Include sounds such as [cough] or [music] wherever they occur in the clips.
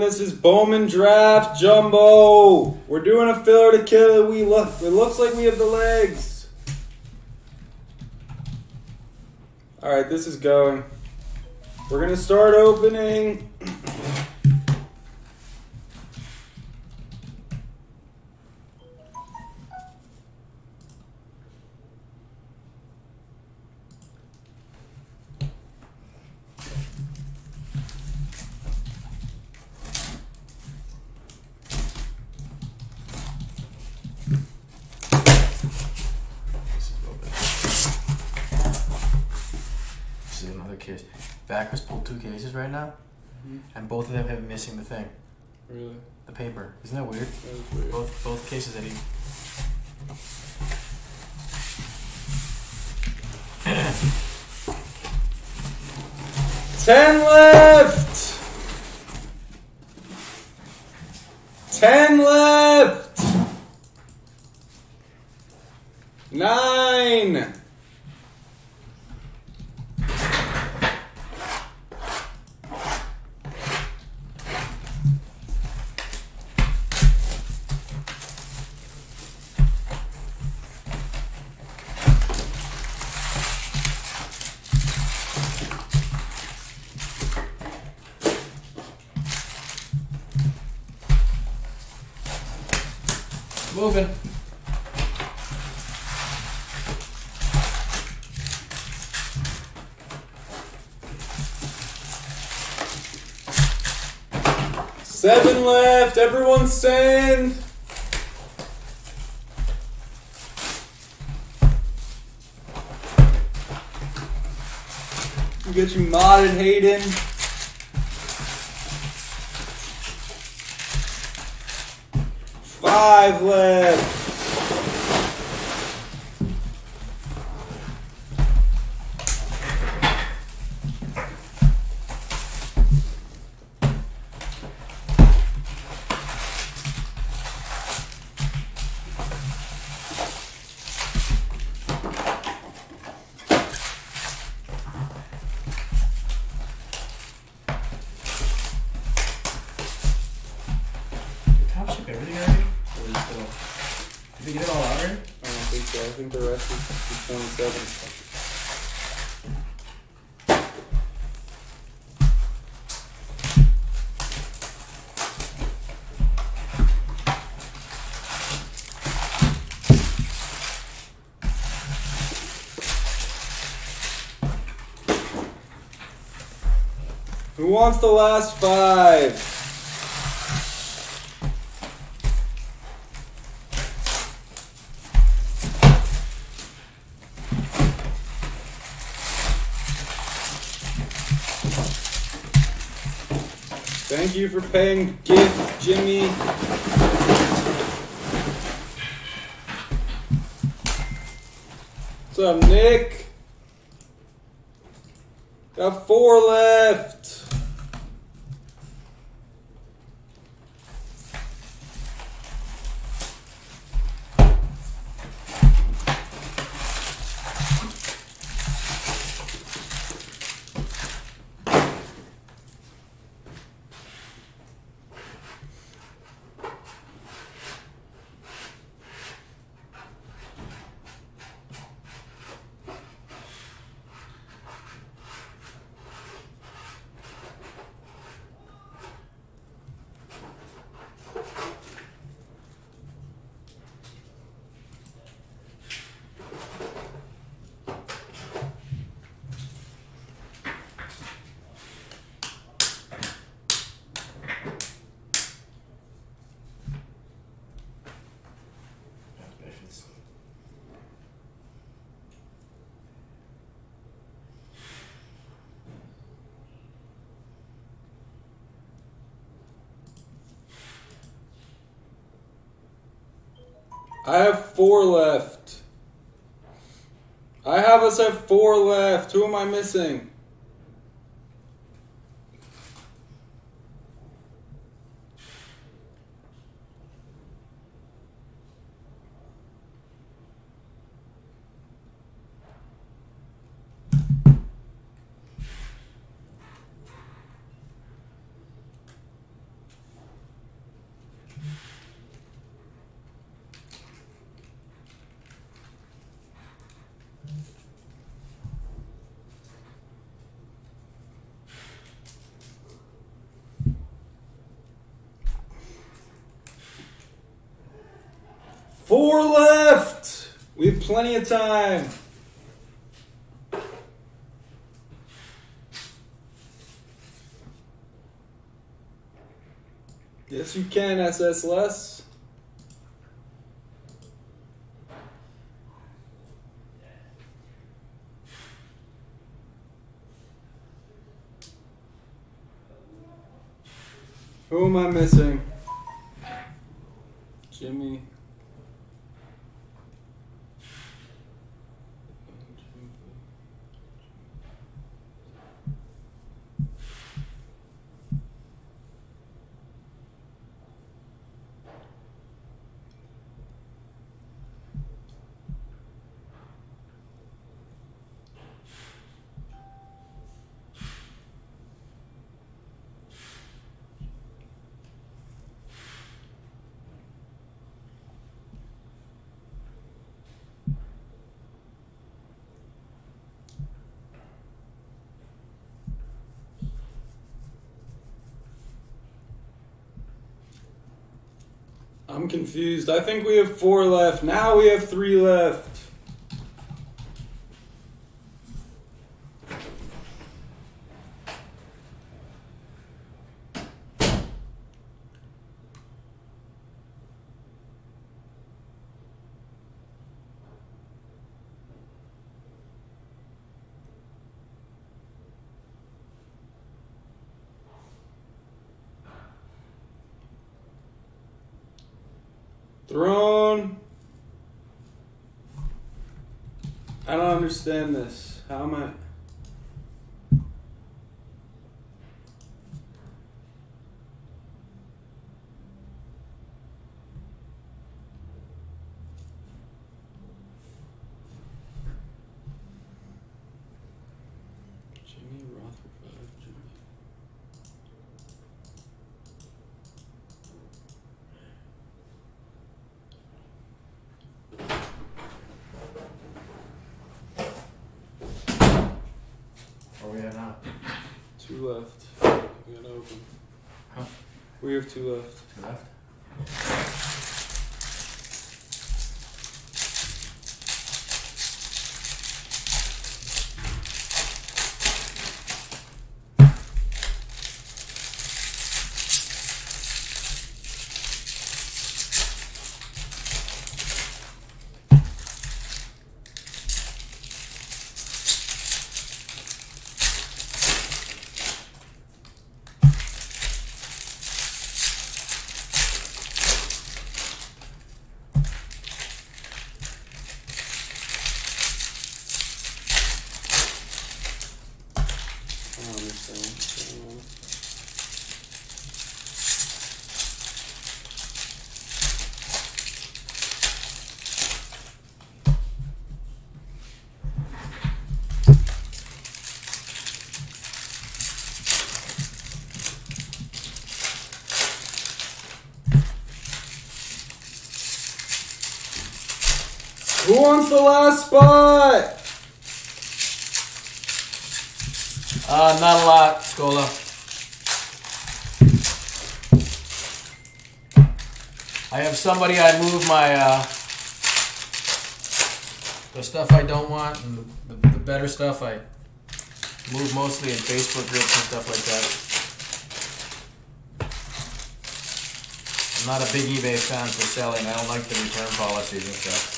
This is Bowman Draft Jumbo. We're doing a filler to kill it. We look. It looks like we have the legs. All right, this is going. We're gonna start opening. This is open. This is another case. Backers pulled two cases right now, and both of them have been missing the thing, Really? the paper. Isn't that weird? That weird. Both both cases that he. [coughs] Ten left. Ten left. Nine. Seven left. Everyone send. You get you modded Hayden. Five left. Wants the last five? Thank you for paying gift, Jimmy. What's up, Nick? Got four left. I have four left. I have us at four left. Who am I missing? Four left. We have plenty of time. Yes, you can, SS Less. Who am I missing? Jimmy. I'm confused. I think we have four left. Now we have three left. Throne. I don't understand this. How am I? Jimmy Rutherford. Jimmy. Where we at now? Two left. We gotta open. Huh? We have two left. Uh, left. I don't understand what's going on. Who wants the last spot? Uh, not a lot, Scola. I have somebody I move my uh, the stuff I don't want and the, the, the better stuff I move mostly in Facebook groups and stuff like that. I'm not a big eBay fan for selling. I don't like the return policies and stuff.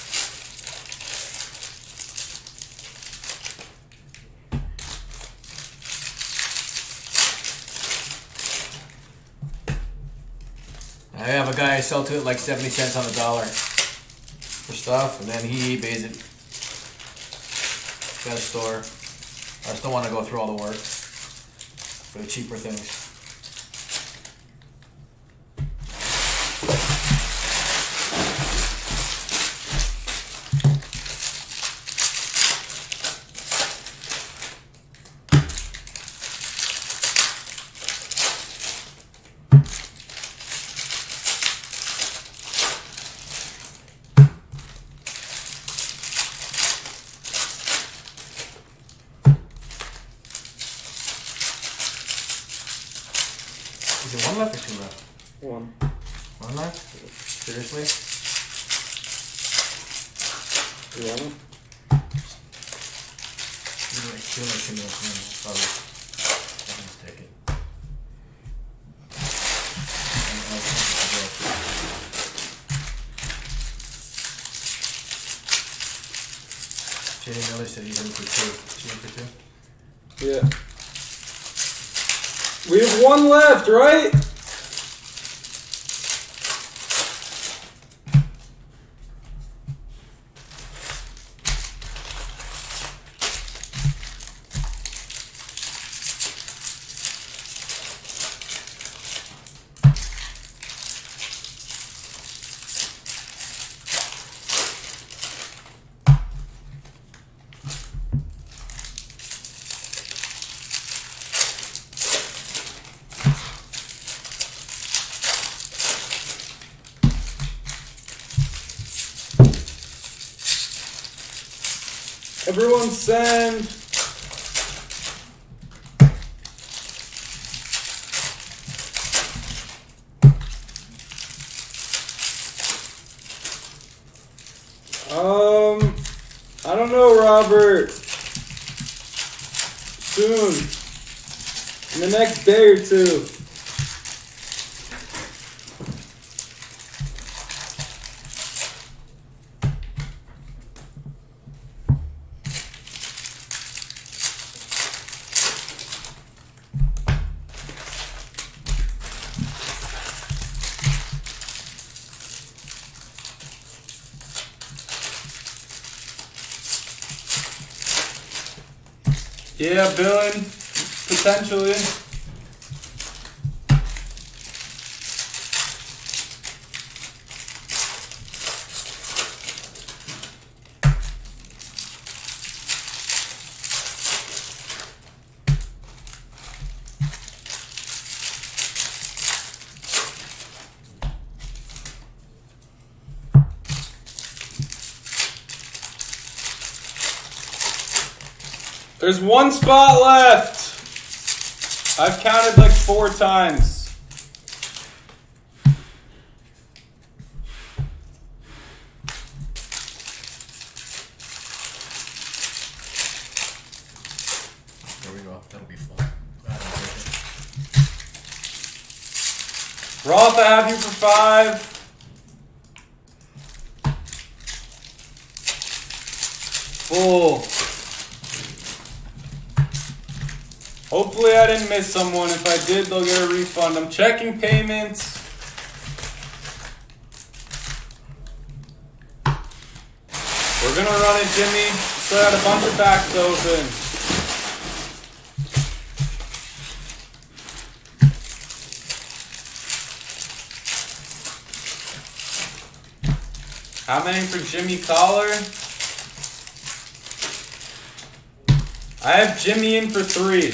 I have a guy I sell to it like 70 cents on the dollar for stuff, and then he eBays it. Got a store. I just don't want to go through all the work for the cheaper things. one left or two left? One. One left? Seriously? You want it? You know, it's too much to me. I'll Probably. I can just take it. And I'll take it to go. Jay Miller said he's in for two. Is he in for two? Yeah. We have one left, right? Everyone send. Um, I don't know, Robert. Soon. In the next day or two. Billing potentially. There's one spot left. I've counted like four times. There we go. That'll be full. Go ahead and take it. Roth, I have you for five. Full. Hopefully, I didn't miss someone. If I did, they'll get a refund. I'm checking payments. We're gonna run it, Jimmy. Still got a bunch of packs to open. How many for Jimmy Collar? I have Jimmy in for three.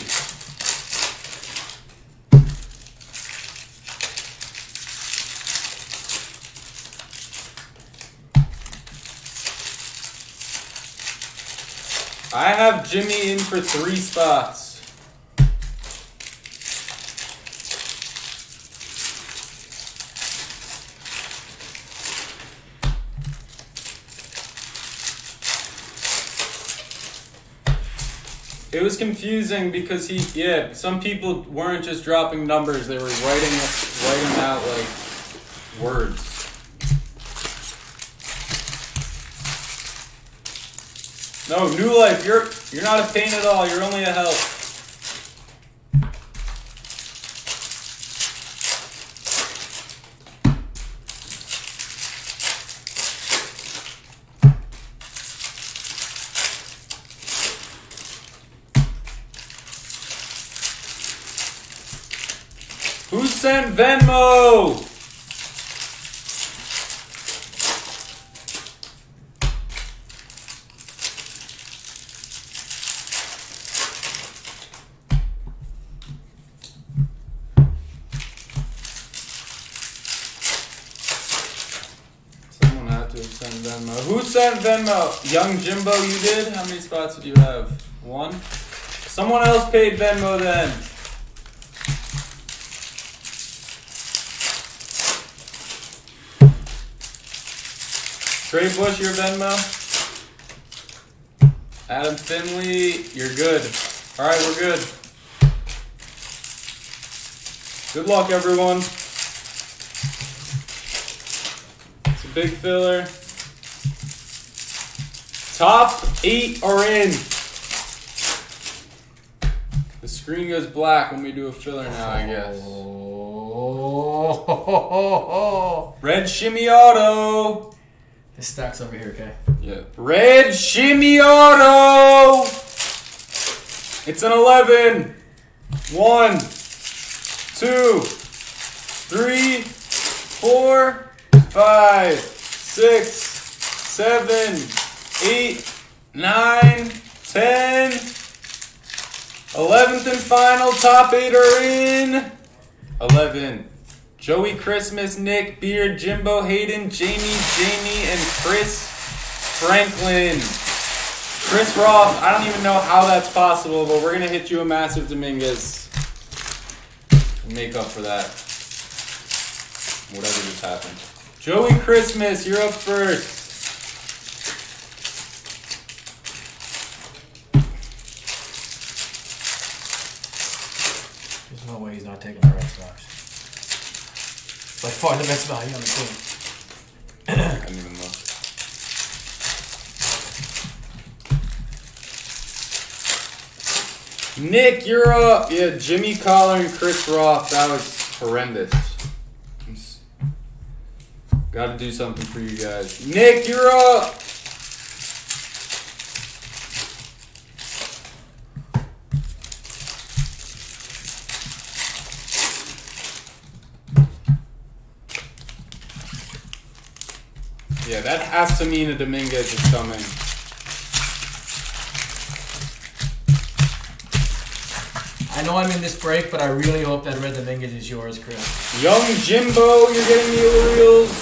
Jimmy in for three spots. It was confusing because he, yeah, some people weren't just dropping numbers; they were writing, writing out like words. No, new life. You're you're not a pain at all. You're only a help. Who sent Venmo? Venmo. Young Jimbo, you did? How many spots did you have? One? Someone else paid Venmo then. Trey Bush, your Venmo. Adam Finley, you're good. All right, we're good. Good luck, everyone. It's a big filler. Top eight are in. The screen goes black when we do a filler now, I guess. Oh, [laughs] Red Shimmy Auto. This stack's over here, okay? Yeah. Red Shimmy Auto. It's an 11. One, two, three, four, five, six, seven, eight, nine, ten. Eleventh and final top eight are in. Eleven. Joey Christmas, Nick, Beard, Jimbo, Hayden, Jamie, Jamie, and Chris Franklin. Chris Roth, I don't even know how that's possible, but we're gonna hit you a massive Dominguez. Make up for that. Whatever just happened. Joey Christmas, you're up first. By far the best value on the team. I didn't even. Nick, you're up. Yeah, Jimmy Collar and Chris Roth. That was horrendous. Got to do something for you guys. Nick, you're up. To mean a Dominguez is coming. I know I'm in this break, but I really hope that Red Dominguez is yours, Chris. Young Jimbo, you're getting the Orioles.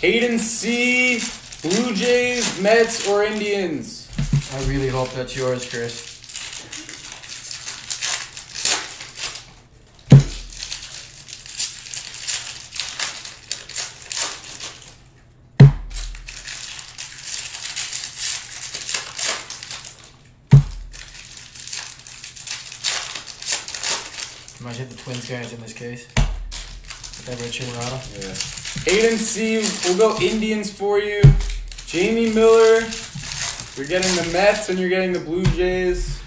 Hayden C, Blue Jays, Mets, or Indians. I really hope that's yours, Chris. Hit the Twins guys in this case. Red Chimorado. Yeah. Aiden C, we'll go Indians for you. Jamie Miller, you're getting the Mets and you're getting the Blue Jays.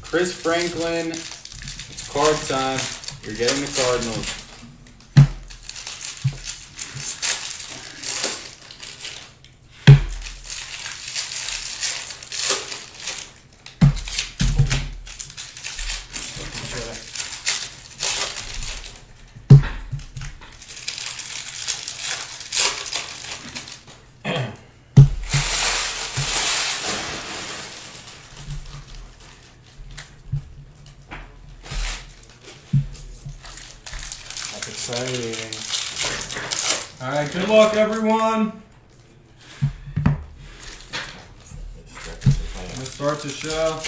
Chris Franklin, it's card time. You're getting the Cardinals. That's exciting. All right, good luck, everyone. Let's start the show.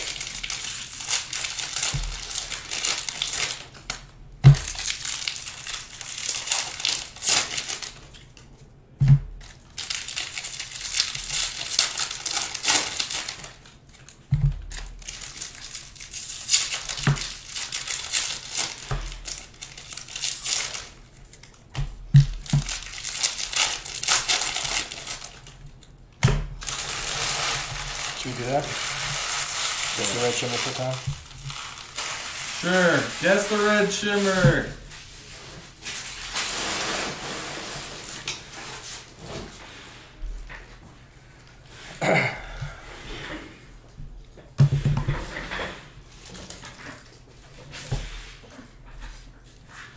We do that? Just the red shimmer for time? Sure, guess the red shimmer.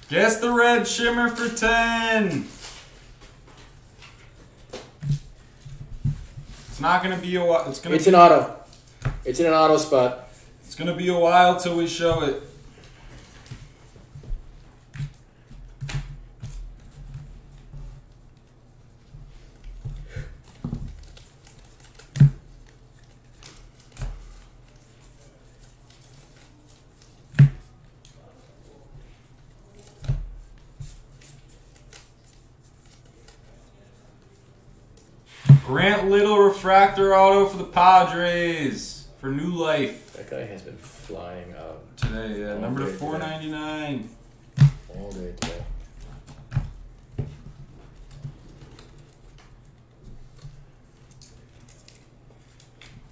Guess the red shimmer for 10. Not going to be a while. It's going to. It's to an auto. It's in an auto spot. It's going to be a while till we show it. Auto for the Padres for new life That guy has been flying up today. Yeah, number to 499. all day today.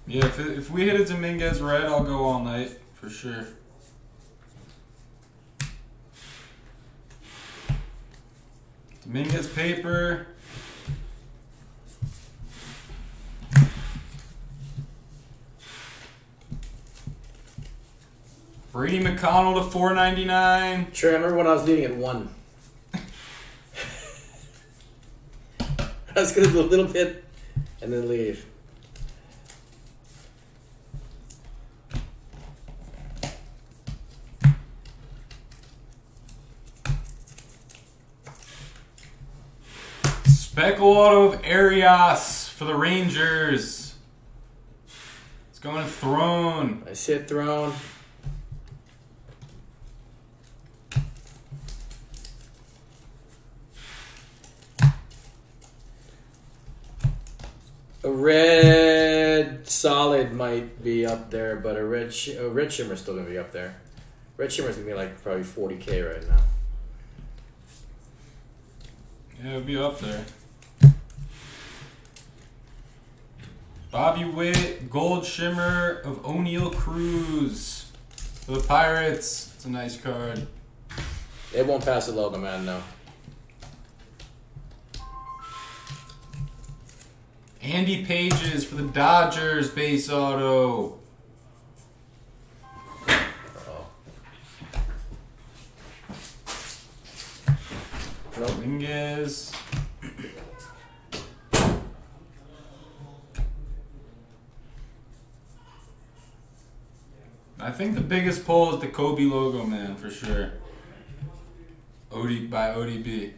Yeah, if, it, if we hit a Dominguez red, I'll go all night for sure. Dominguez paper. Brady McConnell to 499. Sure, I remember when I was leaving at one. [laughs] I was gonna do a little bit and then leave. Speckle auto of Arias for the Rangers. It's going to Throne. I sit throne. Red solid might be up there, but a red sh- a red shimmer's still gonna be up there. Red shimmer's gonna be like probably forty k right now. Yeah, it'll be up there. Bobby Witt, Gold Shimmer of Oneil Cruz for the Pirates. It's a nice card. It won't pass the logo man, no. Andy Pages for the Dodgers base auto. Oh. Dominguez. I think the biggest pull is the Kobe logo, man, for sure. OD by ODB.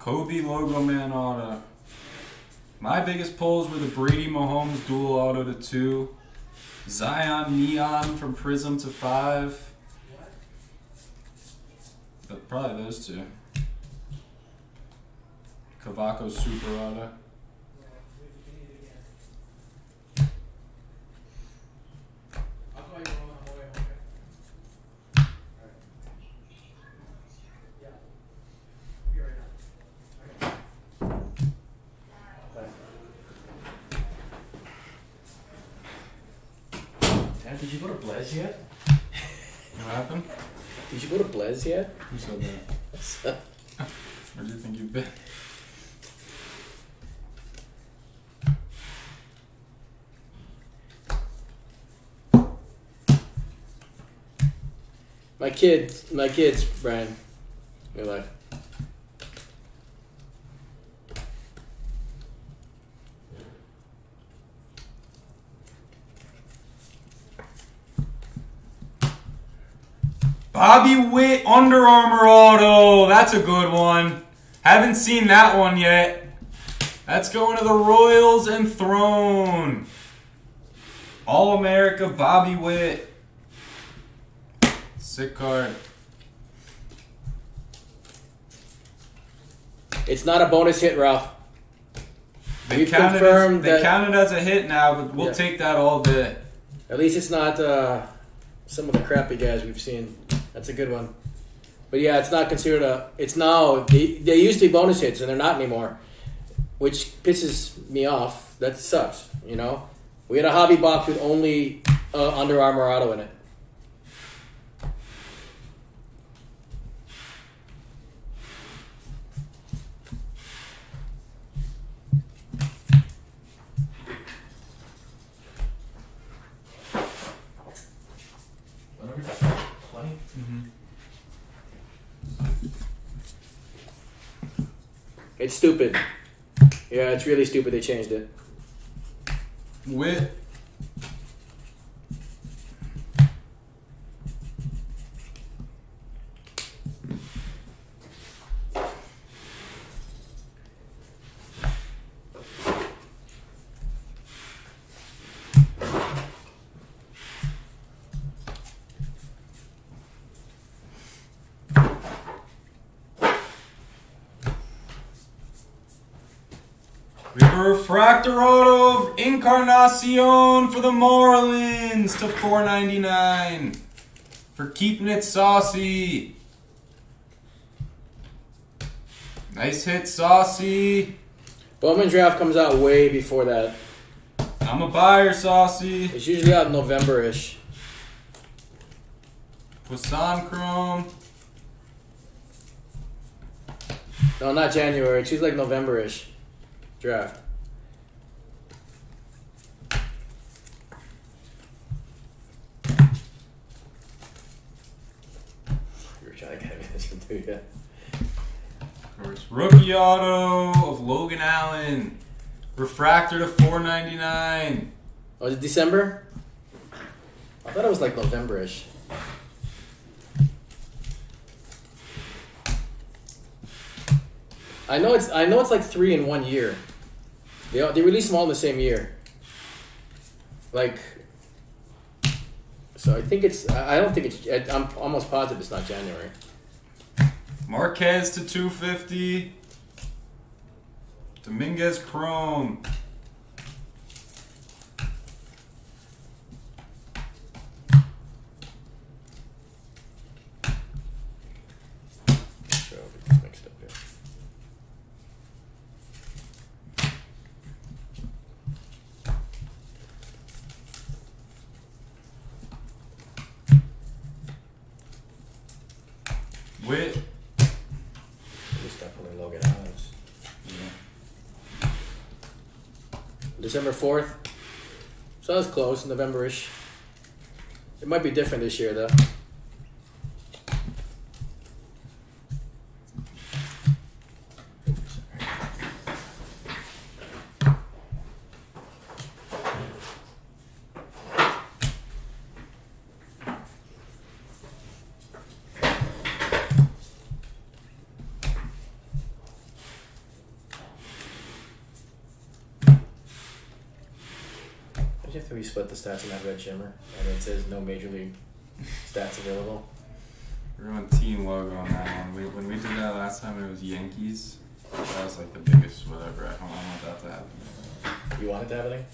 Kobe logo man auto. My biggest pulls were the Brady Mahomes dual auto to two. Zion Neon from Prism to five. But probably those two. Cavaco Super Auto. Dad, did you go to Blaze yet? What happened? Did you go to Blaze yet? Who said that? [laughs] Where do you think you've been? my kids, my kids, Brian. Your life. Bobby Witt Under Armour Auto. That's a good one. Haven't seen that one yet. That's going to the Royals and Throne. All America Bobby Witt. Sick card. It's not a bonus hit, Ralph. They We've counted as, they that- counted as a hit now, but we'll Yeah. take that all day. At least it's not uh, some of the crappy guys we've seen. That's a good one. But yeah, it's not considered a. It's now they, they used to be bonus hits and they're not anymore, which pisses me off. That sucks. You know, we had a hobby box with only uh, Under Armour auto in it. It's stupid. Yeah, it's really stupid. They changed it. Witt. Auto Encarnacion for the Marlins to 4.99 for keeping it saucy. Nice hit, saucy. Bowman draft comes out way before that. I'm a buyer, saucy. It's usually out November ish. Poisson Chrome. No, not January. It's usually like November ish draft. You were trying to get me this one too, yeah. Of course, rookie auto of Logan Allen. Refractor to 4.99. Oh, it December? I thought it was like November ish. I know it's I know it's like three in one year. They they release them all in the same year. Like, so I think it's I don't think it's I'm almost positive it's not January. Marquez to 250. Dominguez Chrome. So it gets mixed up here. Witt. It's definitely Logan Allen's. December fourth. So that's close, November ish. It might be different this year though. If we split the stats in that red shimmer and it says no major league stats available. We're on team logo on that one. We, when we did that last time, it was Yankees. That was like the biggest whatever. I don't, want that to happen. You want it to happen?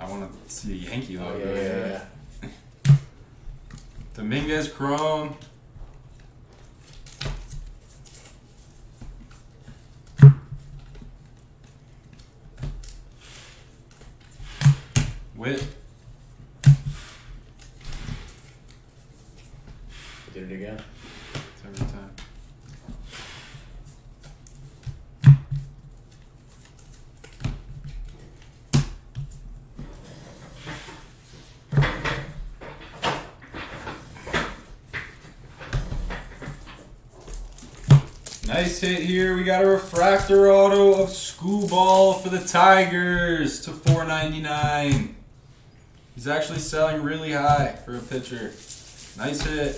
I want to see a Yankee Oh logo. yeah, yeah, yeah. [laughs] Dominguez Chrome. Witt. We did it again. It's every time. Nice hit here. We got a refractor auto of Skubal for the Tigers to 4.99. He's actually selling really high for a pitcher. Nice hit.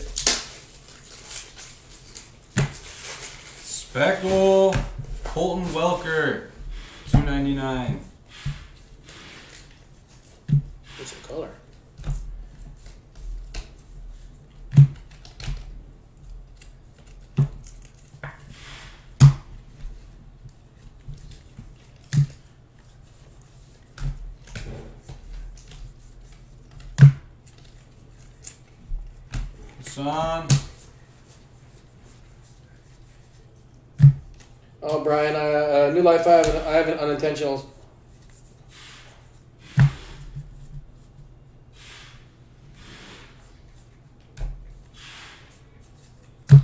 Speckle, Colton Welker, 2.99. What's the color? Son. Oh, Brian, uh, uh, New Life, I have an, I have an unintentional.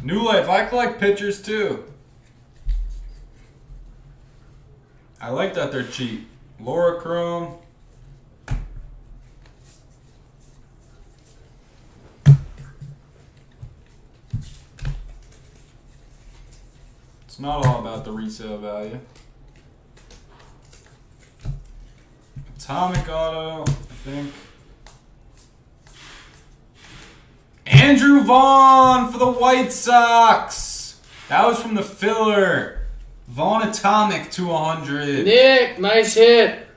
New Life, I collect pictures too. I like that they're cheap. Laura Chrome. Not all about the resale value. Atomic Auto, I think. Andrew Vaughn for the White Sox. That was from the filler. Vaughn Atomic to 100. Nick, nice hit.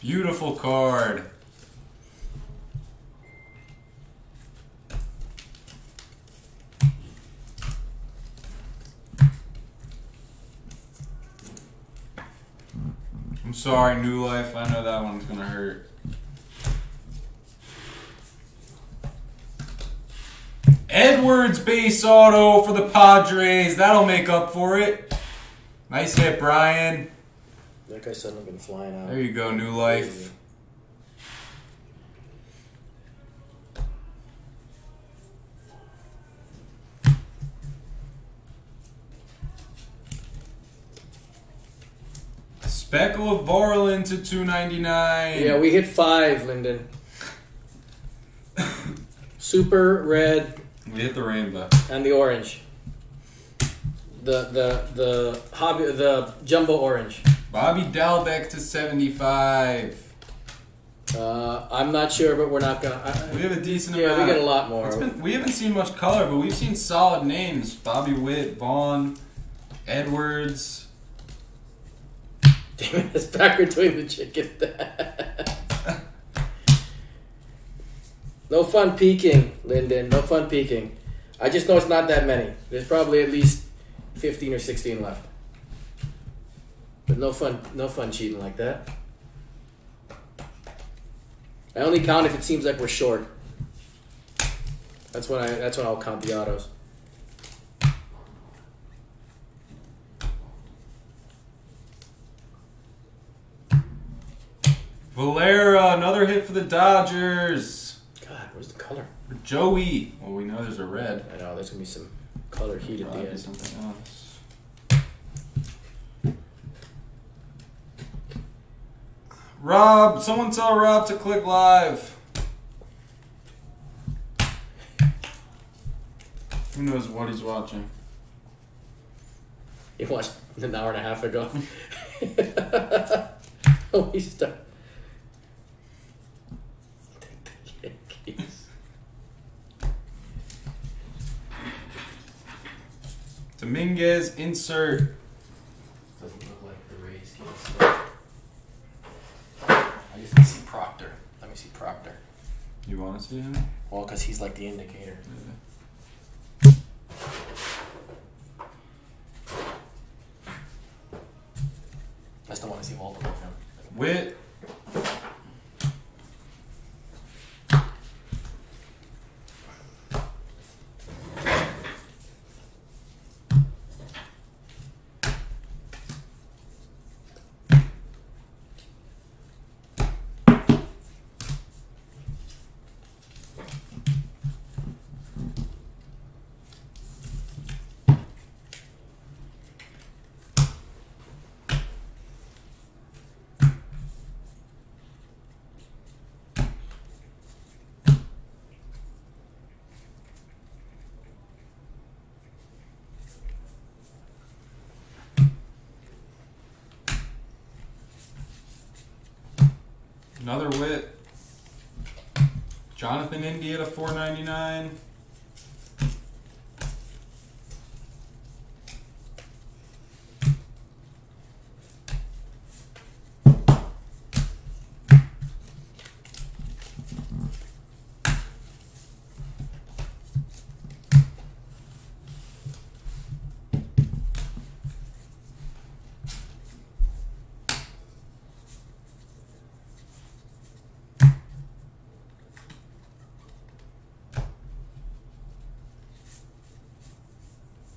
Beautiful card. Sorry, New Life. I know that one's gonna hurt. Edwards base auto for the Padres. That'll make up for it. Nice hit, Brian. That guy suddenly been flying out. There you go, New Life. Speckle of Varlin to 299. Yeah, we hit five, Lyndon. Super red we hit the rainbow. and the orange. The the the hobby the jumbo orange. Bobby Dalbec to 75. Uh, I'm not sure, but we're not gonna. I, We have a decent yeah, amount. we get a lot more. It's been, we haven't seen much color, but we've seen solid names. Bobby Witt, Vaughn, Edwards. Damn it, it's backward doing the chicken. no fun peeking, Lyndon. No fun peeking. I just know it's not that many. There's probably at least 15 or 16 left. But no fun, no fun cheating like that. I only count if it seems like we're short. That's when I. That's when I'll count the autos. Valera, another hit for the Dodgers. God, where's the color? Joey. Well, we know there's a red. I know there's gonna be some color heat at the end. something else. Rob, someone tell Rob to click live. Who knows what he's watching? He watched an hour and a half ago. oh, we start. Yankees. Dominguez, insert. Doesn't look like the Rays can I just see Proctor. Let me see Proctor. You want to see him? Well, because he's like the indicator. I still want to see multiple of him. Witt. Another Witt. Jonathan India to 499.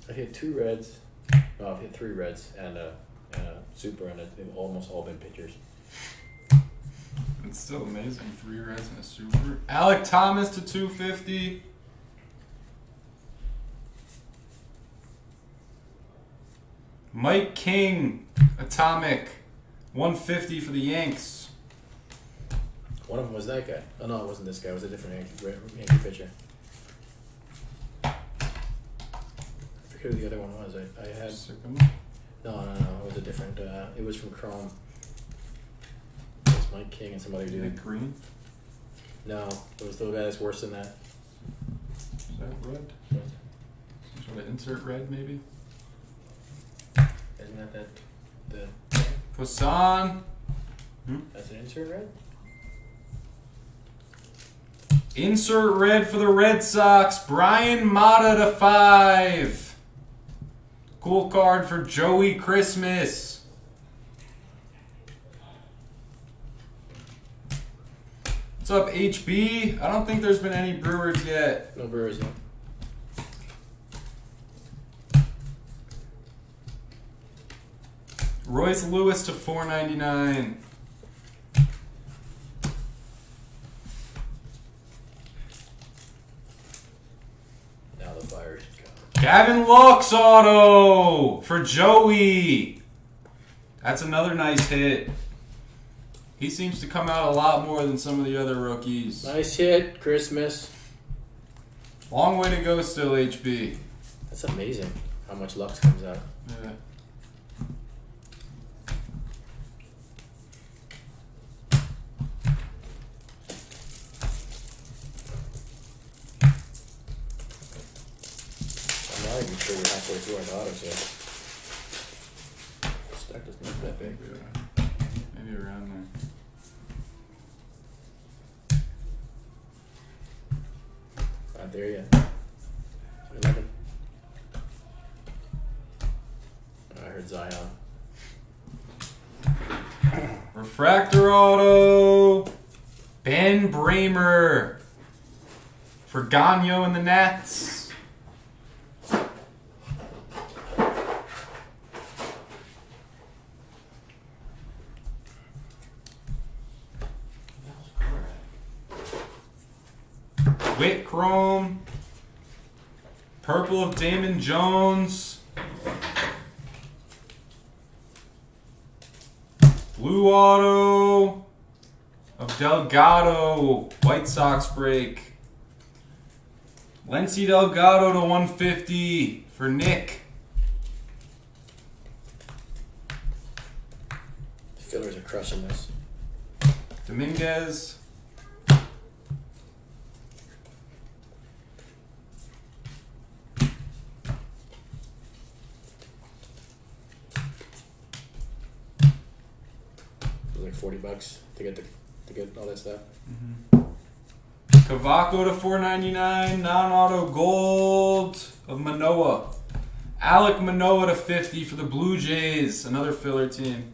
I hit two reds. No, I've hit three reds and a, and a super, and it- they've almost all been pitchers. It's still amazing. Three reds and a super. Alec Thomas to 250. Mike King, Atomic, 150 for the Yanks. One of them was that guy. Oh no, it wasn't this guy. It was a different Yankee, Yankee pitcher. Forget who the other one was. I, I had Sycamore. no, no, no. It was a different. Uh, it was from Chrome. It was Mike King and somebody dude. Nick Green. No, it was the guy that's worse than that. Is that red? Some sort of insert red, maybe? Isn't that that the? Poisson. That's an insert red. Insert red for the Red Sox. Bryan Mata to 5. Cool card for Joey Christmas. What's up, HB? I don't think there's been any Brewers yet. No Brewers yet. Royce Lewis to 499. Gavin Lux auto for Joey. That's another nice hit. He seems to come out a lot more than some of the other rookies. Nice hit, Christmas. Long way to go still, HB. That's amazing how much Lux comes out. Yeah. I'm not even sure we're halfway through our. Stack doesn't look that big. Maybe around there. Not there yet. Eleven. I heard Zion. Refractor auto. Ben Bramer for Gagno and the Nets. Witt Chrome. Purple of Damon Jones. Blue Auto of Delgado. White Sox break. Lency Delgado to 150 for Nick. The fillers are crushing this. Dominguez. Forty bucks to get the to get all that stuff. Mm-hmm. Cavaco to 499. Non-auto gold of Manoah. Alek Manoah to 50 for the Blue Jays. Another filler team.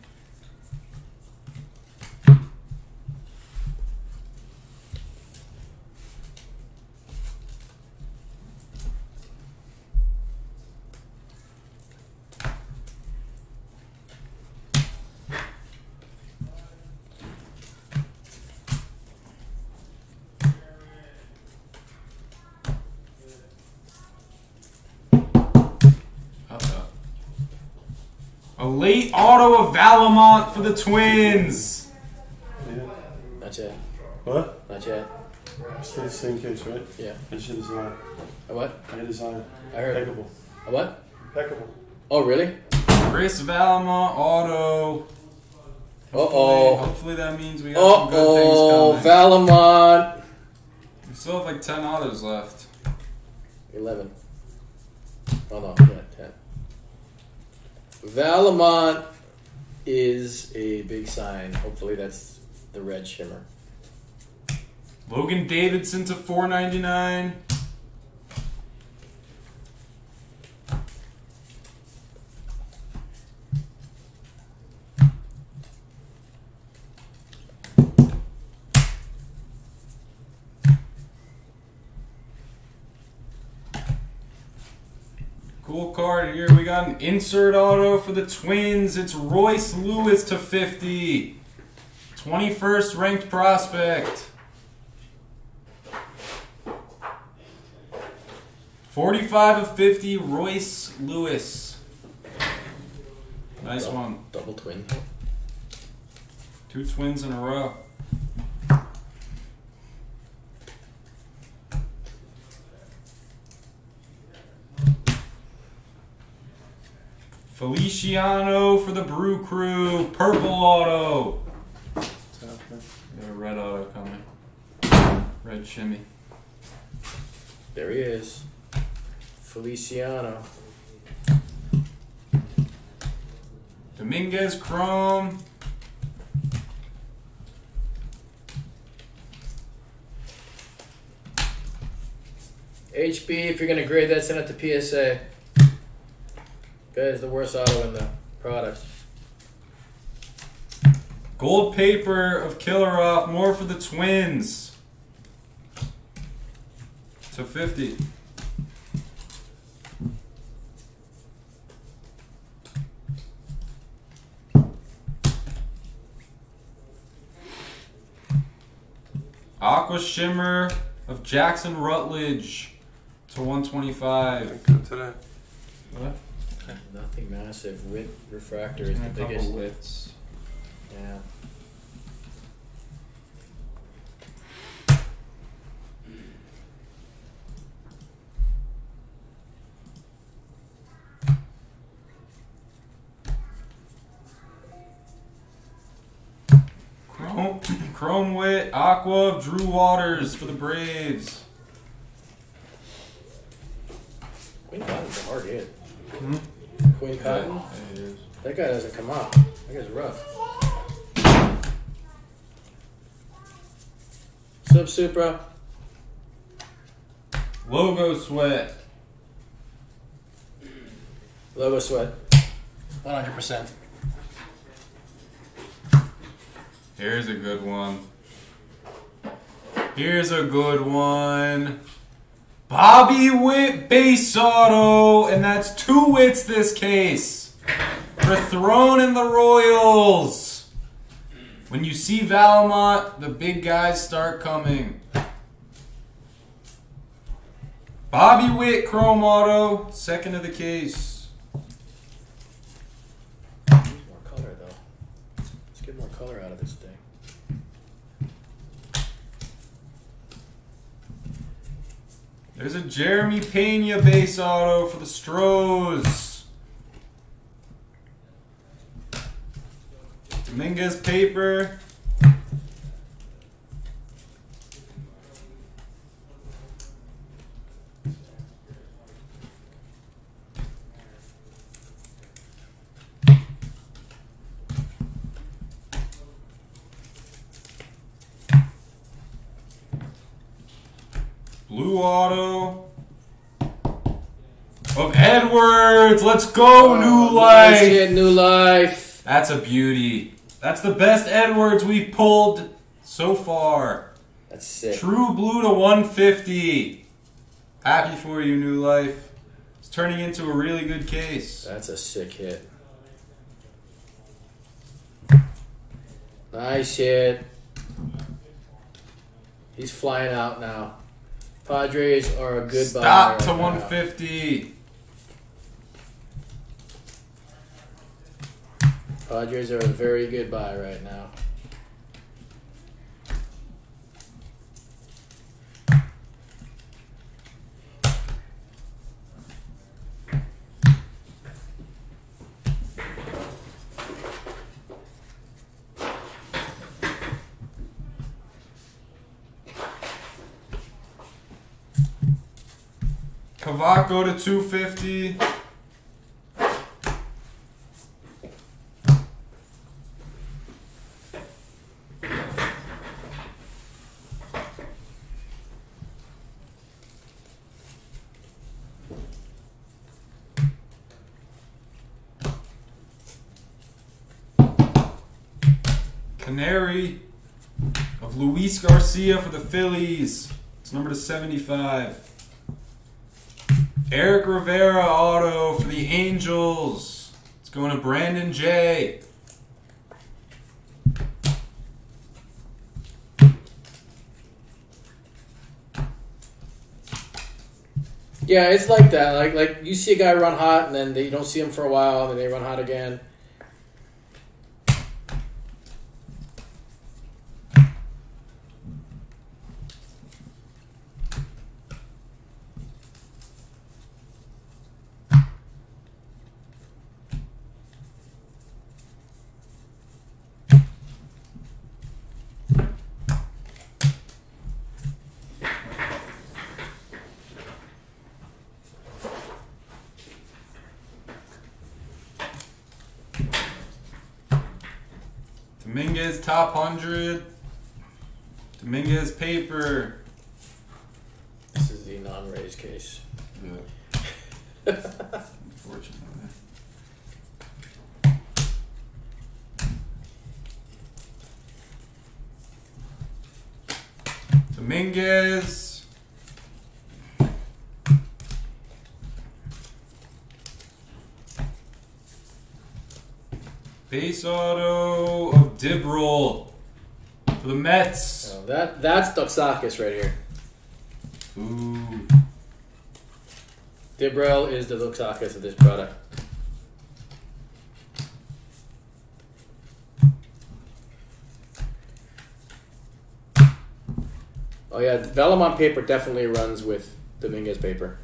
Auto of Vallimont for the Twins. Yeah. Not yet. What? Not yet. Still the same case, right? Yeah. I just hit his eye. A what? I hit his eye. I heard. Impeccable. A what? Impeccable. Oh really? Chris Vallimont auto. Uh oh. Hopefully that means we got Uh some good oh. things coming. Vallimont. we still have like 10 autos left. Eleven. Oh no, yeah, ten. Vallimont is a big sign. Hopefully that's the red shimmer. Logan Davidson to 499. Cool card here. We got an insert auto for the Twins. It's Royce Lewis to 50. 21st ranked prospect. 45 of 50, Royce Lewis. Nice Double- one. Double twin. Two twins in a row. Feliciano for the Brew Crew. Purple auto. Yeah, red auto coming. Red shimmy. There he is. Feliciano. Dominguez Chrome. HB, if you're gonna grade that, send it to PSA. That is the worst auto in the product. Gold paper of Kirilloff. More for the Twins. To 50. Aqua Shimmer of Jackson Rutledge to 125. Good today. Nothing massive. Witt refractor is the a couple biggest. Witts. Yeah. Chrome, Chrome Witt, Aqua Drew Waters for the Braves. Queen Cotton's a hard hit. Hmm? Queen Cotton? is. That guy doesn't come off. That guy's rough. Sub Supra. Logo Sweat. Logo Sweat. 100%. Here's a good one. Here's a good one. Bobby Witt base auto, and that's two Witts this case. For Throne in the Royals. When you see Vallimont, the big guys start coming. Bobby Witt Chrome Auto, second of the case. More color, though. Let's get more color out of this thing. There's a Jeremy Pena base auto for the Stros. Dominguez paper. Blue auto of Edwards. Let's go, oh, new Nice life. hit, new life. That's a beauty. That's the best Edwards we've pulled so far. That's sick. True blue to 150. Happy for you, new life. It's turning into a really good case. That's a sick hit. Nice hit. He's flying out now. Padres are a good buy Stop right to now. 150. Padres are a very good buy right now. Cavaco to 250. Canary of Luis Garcia for the Phillies. It's number to 75. Eric Rivera auto for the Angels. It's going to Brandon J. Yeah, it's like that. Like like you see a guy run hot and then they, you don't see him for a while and then they run hot again. Dominguez top 100. Dominguez paper. This is the non raised case. Yeah. Unfortunately. Dominguez. Base auto of Dibrell for the Mets. So that that's Doxakis right here. Ooh. Dibrell is the Doxakis of this product. Oh yeah, vellum on paper definitely runs with Dominguez paper.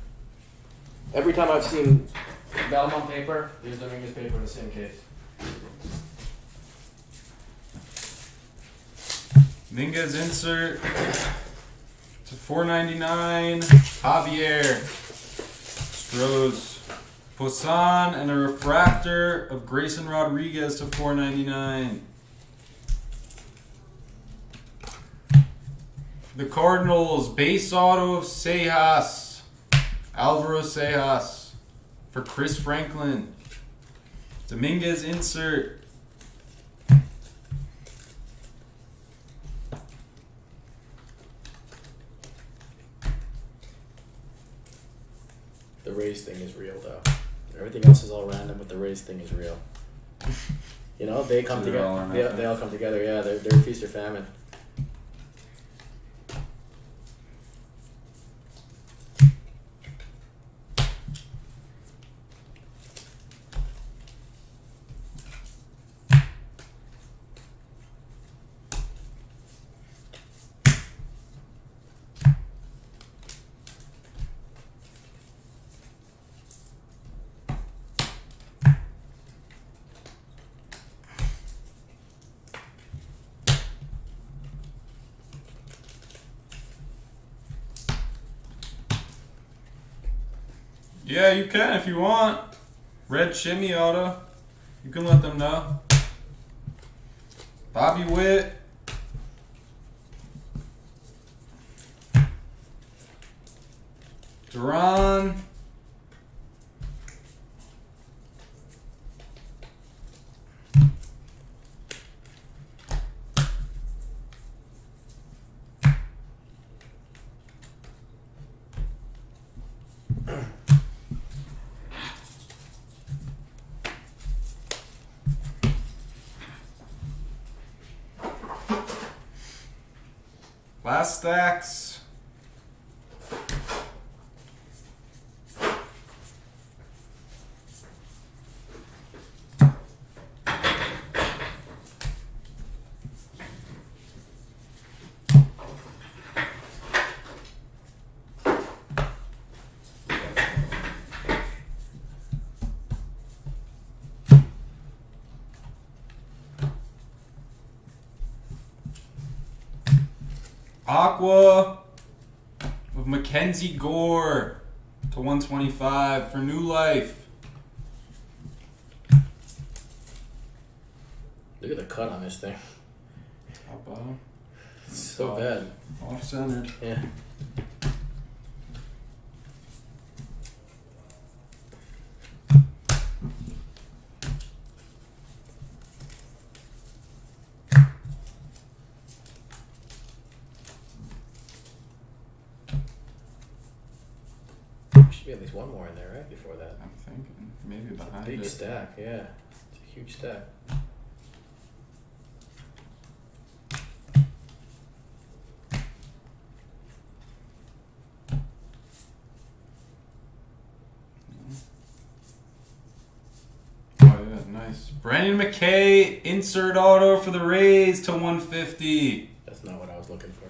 Every time I've seen vellum on paper, there's Dominguez paper in the same case. Dominguez insert to 499. Javier. Strohs. Poisson and a refractor of Grayson Rodriguez to 499. The Cardinals base auto of Seijas. Alvaro Seijas for Chris Franklin. Dominguez insert The race thing is real though. Everything else is all random, but the race thing is real. [laughs] You know, they come So they're all together. They, they all come together. Yeah, they're, they're feast or famine. Yeah, you can if you want. Red shimmy auto. You can let them know. Bobby Witt. Duran. Stacks. Aqua of MacKenzie Gore to 125 for New Life. Look at the cut on this thing. Top bottom. It's so bad. Off centered. Yeah. Should be at least one more in there, right? Before that. I'm thinking maybe It's a big it. stack, yeah. It's a huge stack. Oh yeah, nice. Brendan McKay insert auto for the Rays to 150. That's not what I was looking for.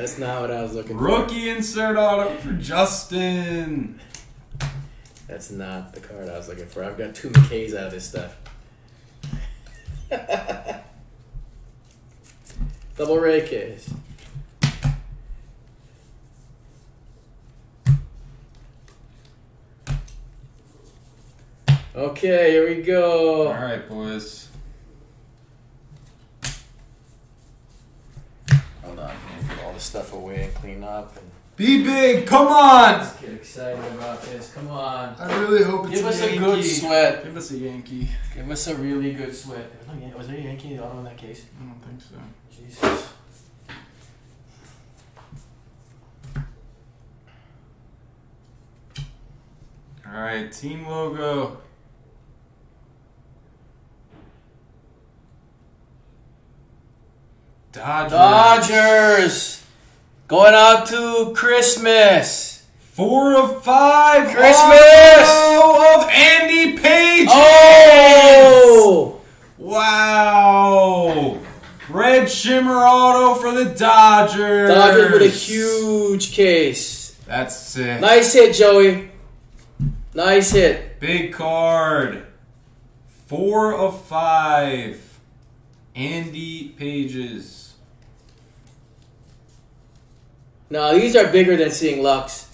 That's not what I was looking for. Rookie insert auto for Justin. That's not the card I was looking for. I've got two McKays out of this stuff. [laughs] Double Ray case. Okay, here we go. All right, boys. clean up. And Be big, come on! Let's get excited about this. Come on. I really hope it's Give us a good sweat. Give us a Yankee. Give us a really good sweat. Was there a Yankee auto in that case? I don't think so. Jesus. All right, team logo. Dodgers. Dodgers going out to Christmas. Four of five. Christmas! auto of Andy Page. Oh! Wow! Red shimmer auto for the Dodgers. Dodgers with a huge case. That's sick. Nice hit, Joey. Nice hit. Big card. Four of five. Andy Pages. No, these are bigger than seeing Lux.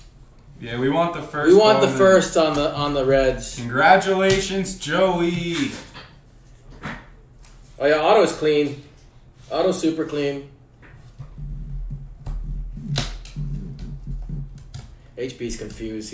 Yeah, we want the first. We want the first on the on the Reds. Congratulations, Joey. Oh yeah, auto's clean. Auto's super clean. HB's confused.